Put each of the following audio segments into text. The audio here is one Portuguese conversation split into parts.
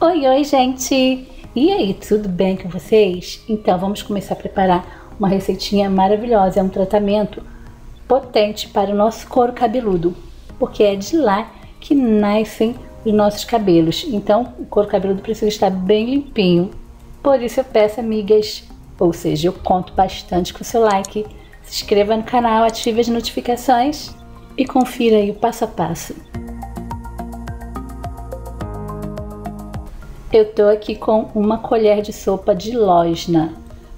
Oi, oi, gente! E aí, tudo bem com vocês? Então, vamos começar a preparar uma receitinha maravilhosa. É um tratamento potente para o nosso couro cabeludo, porque é de lá que nascem os nossos cabelos. Então, o couro cabeludo precisa estar bem limpinho. Por isso, eu peço, amigas, ou seja, eu conto bastante com o seu like. Se inscreva no canal, ative as notificações e confira aí o passo a passo. Eu tô aqui com uma colher de sopa de losna.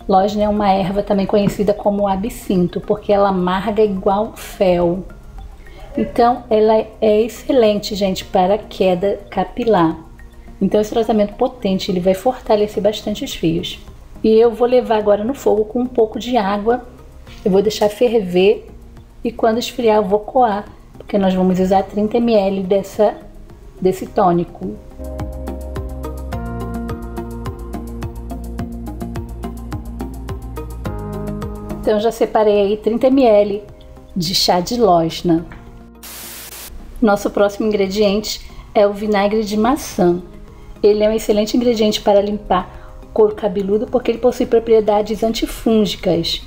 Losna é uma erva também conhecida como absinto, porque ela amarga igual fel. Então, ela é excelente, gente, para queda capilar. Então, esse tratamento potente, ele vai fortalecer bastante os fios. E eu vou levar agora no fogo com um pouco de água. Eu vou deixar ferver e quando esfriar eu vou coar, porque nós vamos usar 30 ml dessa, desse tônico. Então já separei aí 30 ml de chá de losna. Nosso próximo ingrediente é o vinagre de maçã. Ele é um excelente ingrediente para limpar couro cabeludo porque ele possui propriedades antifúngicas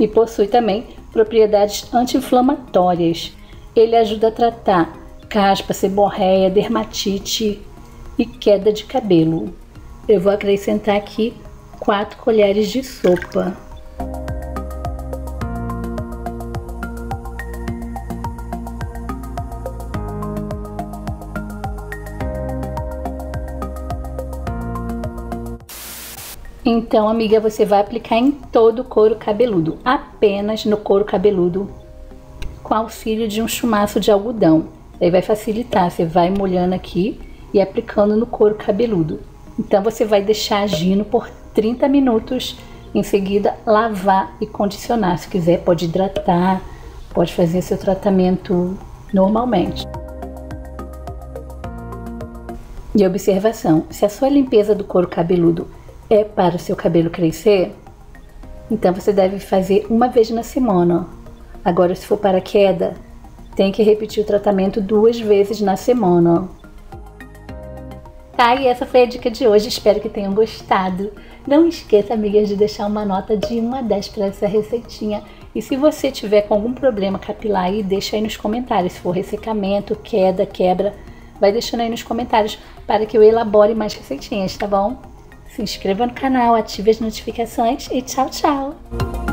e possui também propriedades anti-inflamatórias. Ele ajuda a tratar caspa, seborreia, dermatite e queda de cabelo. Eu vou acrescentar aqui 4 colheres de sopa. Então, amiga, você vai aplicar em todo o couro cabeludo, apenas no couro cabeludo, com auxílio de um chumaço de algodão. Aí vai facilitar, você vai molhando aqui e aplicando no couro cabeludo. Então, você vai deixar agindo por 30 minutos, em seguida lavar e condicionar. Se quiser, pode hidratar, pode fazer seu tratamento normalmente. E observação: se a sua limpeza do couro cabeludo é para o seu cabelo crescer, então você deve fazer uma vez na semana. Agora, se for para queda, tem que repetir o tratamento duas vezes na semana. Tá, e essa foi a dica de hoje. Espero que tenham gostado. Não esqueça, amigas, de deixar uma nota de 1 a 10 para essa receitinha. E se você tiver com algum problema capilar aí, deixa aí nos comentários. Se for ressecamento, queda, quebra, vai deixando aí nos comentários para que eu elabore mais receitinhas, tá bom? Se inscreva no canal, ative as notificações e tchau, tchau!